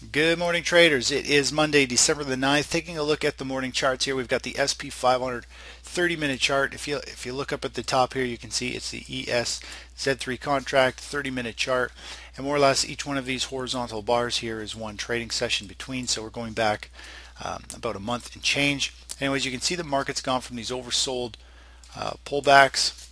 Good morning traders. It is Monday, December the 9th. Taking a look at the morning charts here, we've got the SP 500 30 minute chart. If you if you look up at the top here, you can see it's the ES Z3 contract 30 minute chart. And more or less each one of these horizontal bars here is one trading session between. So we're going back um, about a month and change. Anyways, you can see the market's gone from these oversold uh, pullbacks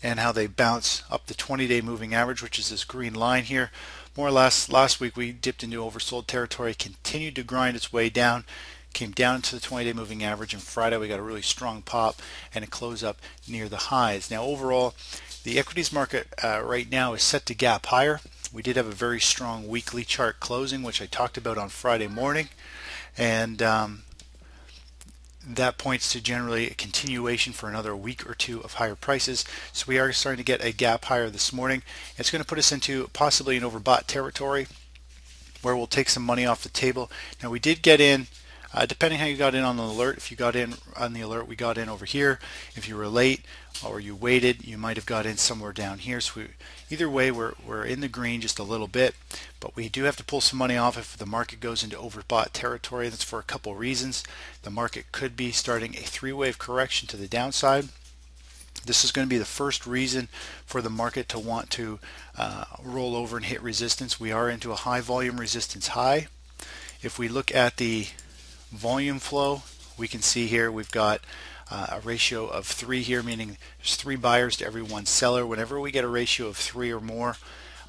and how they bounce up the 20 day moving average, which is this green line here more or less last week we dipped into oversold territory, continued to grind its way down, came down to the 20-day moving average, and Friday we got a really strong pop and it closed up near the highs. Now overall, the equities market uh, right now is set to gap higher. We did have a very strong weekly chart closing, which I talked about on Friday morning, and um, that points to generally a continuation for another week or two of higher prices. So we are starting to get a gap higher this morning. It's going to put us into possibly an overbought territory where we'll take some money off the table. Now we did get in uh, depending how you got in on the alert, if you got in on the alert, we got in over here. If you were late or you waited, you might have got in somewhere down here. So we, either way, we're, we're in the green just a little bit, but we do have to pull some money off if the market goes into overbought territory. That's for a couple reasons. The market could be starting a three-wave correction to the downside. This is going to be the first reason for the market to want to uh, roll over and hit resistance. We are into a high volume resistance high. If we look at the volume flow, we can see here we've got uh, a ratio of three here, meaning there's three buyers to every one seller. Whenever we get a ratio of three or more,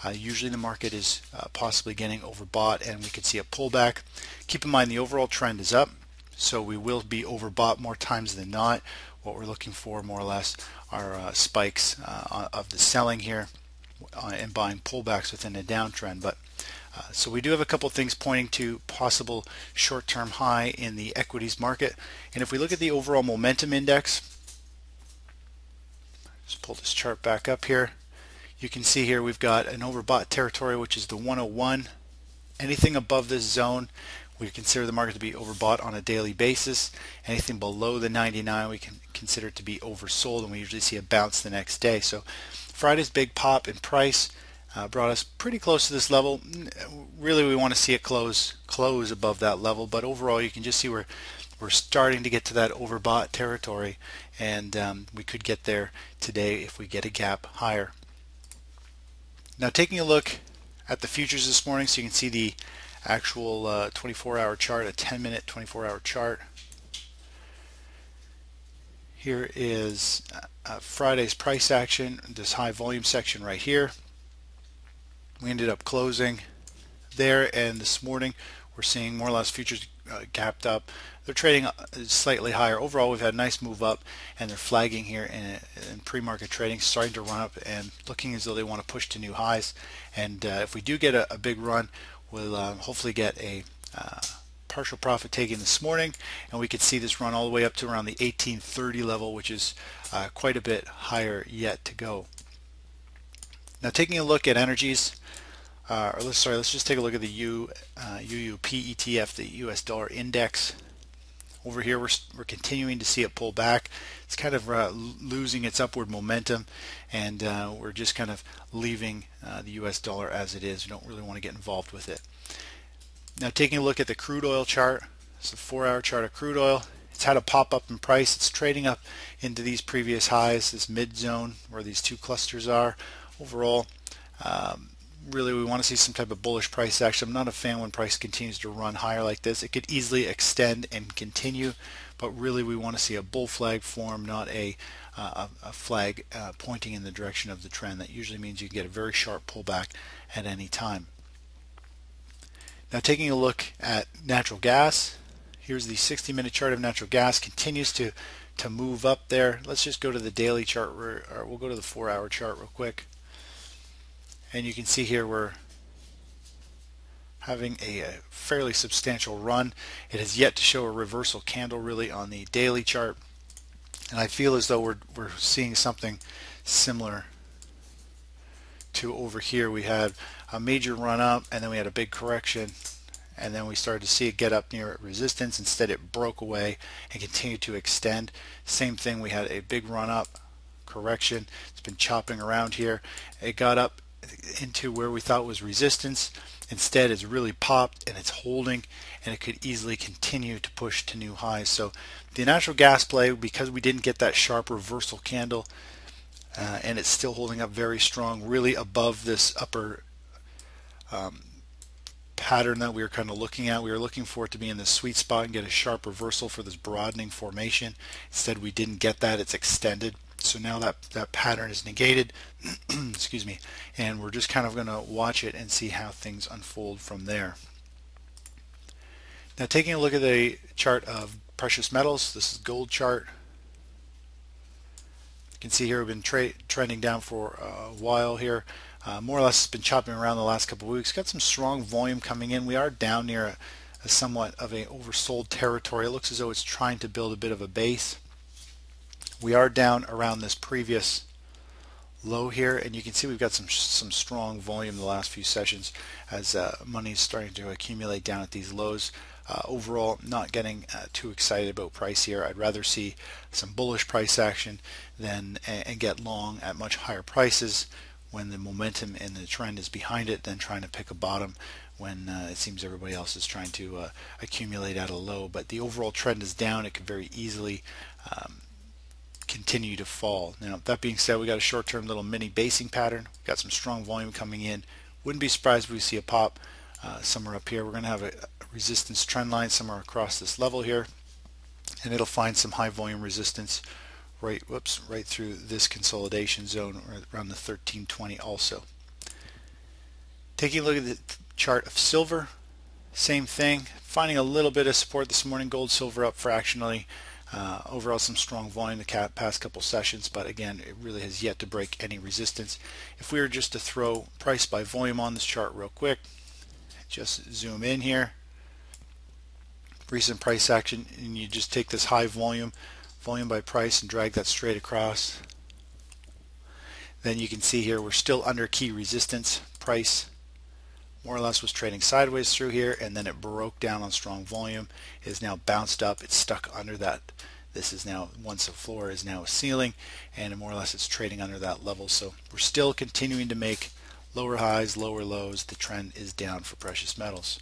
uh, usually the market is uh, possibly getting overbought and we could see a pullback. Keep in mind the overall trend is up, so we will be overbought more times than not. What we're looking for more or less are uh, spikes uh, of the selling here uh, and buying pullbacks within a downtrend. But so we do have a couple things pointing to possible short-term high in the equities market. And if we look at the overall momentum index, just pull this chart back up here. You can see here we've got an overbought territory, which is the 101. Anything above this zone, we consider the market to be overbought on a daily basis. Anything below the 99, we can consider it to be oversold, and we usually see a bounce the next day. So Friday's big pop in price uh, brought us pretty close to this level. Really, we want to see it close close above that level, but overall, you can just see we're we're starting to get to that overbought territory, and um, we could get there today if we get a gap higher. Now, taking a look at the futures this morning, so you can see the actual 24-hour uh, chart, a 10-minute 24-hour chart. Here is uh, Friday's price action, this high volume section right here we ended up closing there and this morning we're seeing more or less futures uh, gapped up. They're trading uh, slightly higher. Overall we've had a nice move up and they're flagging here in, in pre-market trading starting to run up and looking as though they want to push to new highs. And uh, if we do get a, a big run we'll uh, hopefully get a uh, partial profit taken this morning and we could see this run all the way up to around the 1830 level which is uh, quite a bit higher yet to go now taking a look at energies uh, or let's sorry, let's just take a look at the U uh, UUP ETF, the U.S. dollar index. Over here, we're we're continuing to see it pull back. It's kind of uh, losing its upward momentum, and uh, we're just kind of leaving uh, the U.S. dollar as it is. We don't really want to get involved with it. Now, taking a look at the crude oil chart, it's a four-hour chart of crude oil. It's had a pop up in price. It's trading up into these previous highs, this mid zone where these two clusters are. Overall, um, really we want to see some type of bullish price action. I'm not a fan when price continues to run higher like this. It could easily extend and continue, but really we want to see a bull flag form, not a, uh, a flag uh, pointing in the direction of the trend. That usually means you get a very sharp pullback at any time. Now taking a look at natural gas, here's the 60 minute chart of natural gas continues to to move up there. Let's just go to the daily chart, or we'll go to the four hour chart real quick and you can see here we're having a, a, fairly substantial run. It has yet to show a reversal candle really on the daily chart and I feel as though we're, we're seeing something similar to over here. We had a major run up and then we had a big correction and then we started to see it get up near resistance. Instead it broke away and continued to extend. Same thing, we had a big run up correction. It's been chopping around here. It got up into where we thought was resistance Instead, it's really popped and it's holding and it could easily continue to push to new highs. So the natural gas play, because we didn't get that sharp reversal candle uh, and it's still holding up very strong, really above this upper um, pattern that we were kind of looking at. We were looking for it to be in the sweet spot and get a sharp reversal for this broadening formation. Instead, we didn't get that. It's extended. So now that, that pattern is negated, excuse me, and we're just kind of going to watch it and see how things unfold from there. Now taking a look at the chart of precious metals, this is gold chart. You can see here we've been trending down for a while here. Uh, more or less it's been chopping around the last couple of weeks. Got some strong volume coming in. We are down near a, a somewhat of a oversold territory. It looks as though it's trying to build a bit of a base we are down around this previous low here and you can see we've got some some strong volume the last few sessions as uh, money is starting to accumulate down at these lows. Uh, overall not getting uh, too excited about price here. I'd rather see some bullish price action than and get long at much higher prices when the momentum and the trend is behind it than trying to pick a bottom when uh, it seems everybody else is trying to uh, accumulate at a low. But the overall trend is down. It could very easily um, continue to fall. Now, that being said, we got a short-term little mini basing pattern. We've got some strong volume coming in. Wouldn't be surprised if we see a pop uh, somewhere up here. We're going to have a, a resistance trend line somewhere across this level here, and it'll find some high volume resistance right, whoops, right through this consolidation zone around the 1320 also. Taking a look at the chart of silver, same thing. Finding a little bit of support this morning. Gold, silver up fractionally. Uh, overall, some strong volume the past couple sessions, but again, it really has yet to break any resistance. If we were just to throw price by volume on this chart real quick, just zoom in here, recent price action, and you just take this high volume, volume by price, and drag that straight across. Then you can see here we're still under key resistance price more or less was trading sideways through here and then it broke down on strong volume. It is now bounced up. It's stuck under that. This is now once a floor is now a ceiling and more or less it's trading under that level. So we're still continuing to make lower highs lower lows. The trend is down for precious metals.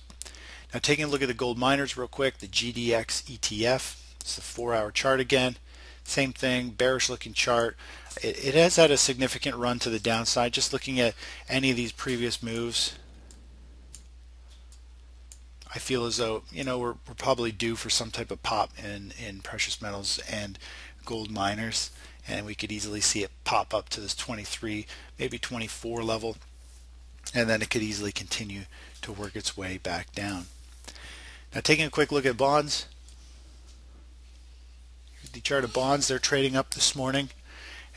Now taking a look at the gold miners real quick the GDX ETF it's the four hour chart again. Same thing bearish looking chart. It, it has had a significant run to the downside. Just looking at any of these previous moves I feel as though you know we're, we're probably due for some type of pop in in precious metals and gold miners and we could easily see it pop up to this 23 maybe 24 level and then it could easily continue to work its way back down. Now taking a quick look at bonds. The chart of bonds they're trading up this morning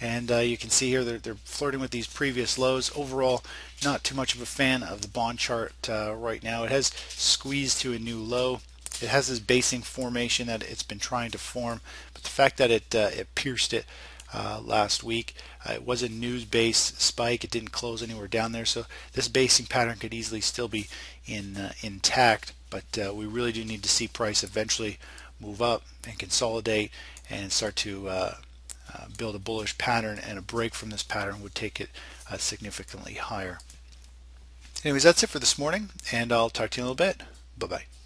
and uh, you can see here they're, they're, flirting with these previous lows. Overall not too much of a fan of the bond chart uh, right now. It has squeezed to a new low. It has this basing formation that it's been trying to form but the fact that it uh, it pierced it uh, last week uh, it was a news based spike. It didn't close anywhere down there so this basing pattern could easily still be in uh, intact but we really do need to see price eventually move up and consolidate and start to uh, build a bullish pattern and a break from this pattern would take it uh, significantly higher. Anyways, that's it for this morning and I'll talk to you in a little bit. Bye-bye.